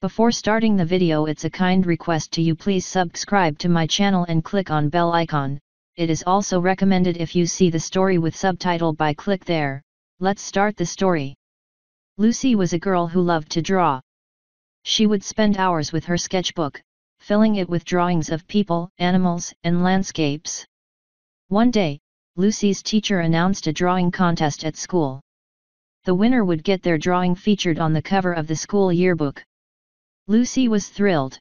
Before starting the video it's a kind request to you please subscribe to my channel and click on bell icon, it is also recommended if you see the story with subtitle by click there, let's start the story. Lucy was a girl who loved to draw. She would spend hours with her sketchbook, filling it with drawings of people, animals, and landscapes. One day, Lucy's teacher announced a drawing contest at school. The winner would get their drawing featured on the cover of the school yearbook. Lucy was thrilled.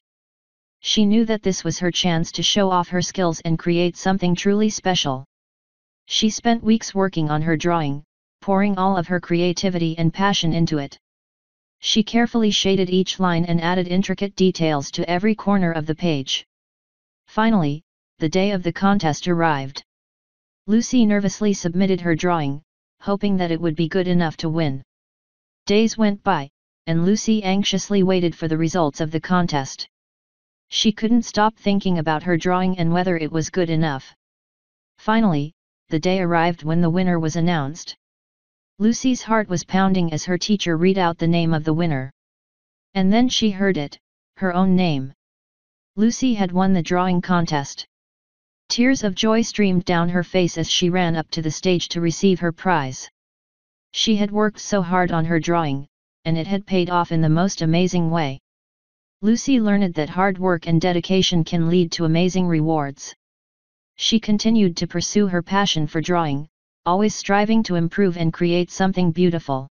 She knew that this was her chance to show off her skills and create something truly special. She spent weeks working on her drawing, pouring all of her creativity and passion into it. She carefully shaded each line and added intricate details to every corner of the page. Finally, the day of the contest arrived. Lucy nervously submitted her drawing, hoping that it would be good enough to win. Days went by, and Lucy anxiously waited for the results of the contest. She couldn't stop thinking about her drawing and whether it was good enough. Finally, the day arrived when the winner was announced. Lucy's heart was pounding as her teacher read out the name of the winner. And then she heard it, her own name. Lucy had won the drawing contest. Tears of joy streamed down her face as she ran up to the stage to receive her prize. She had worked so hard on her drawing, and it had paid off in the most amazing way. Lucy learned that hard work and dedication can lead to amazing rewards. She continued to pursue her passion for drawing, always striving to improve and create something beautiful.